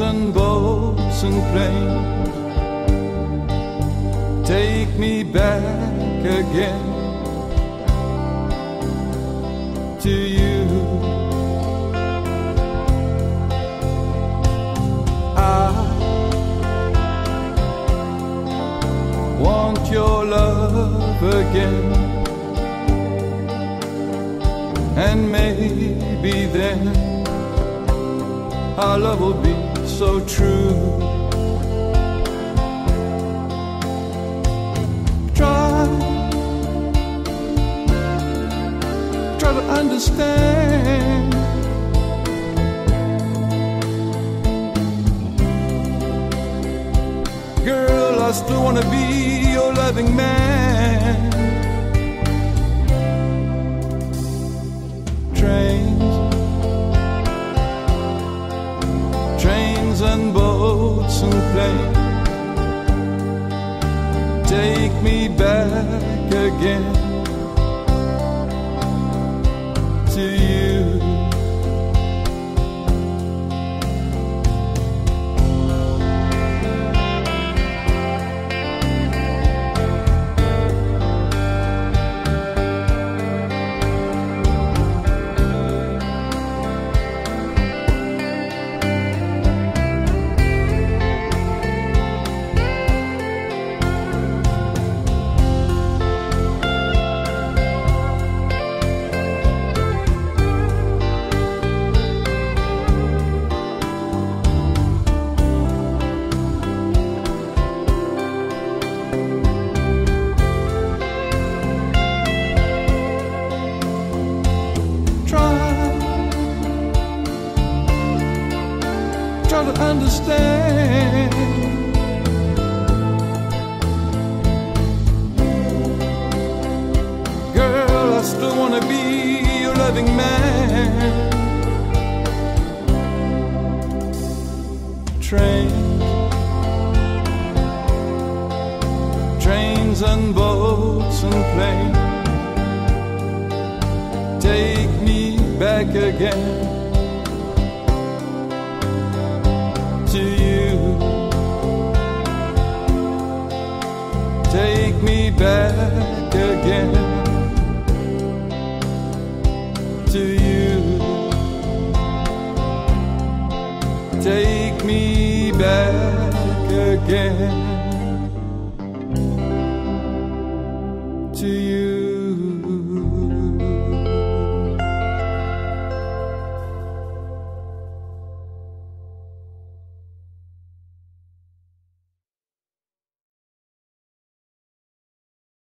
and boats and planes. Take me back again to you. I want your love again. And maybe then our love will be so true. Try, try to understand. Girl, I still wanna be your loving man. And boats and planes. Take me back again try to understand. Girl, I still wanna be your loving man. Trains, trains and boats and planes take me back again Take me back again to you. Take me back again.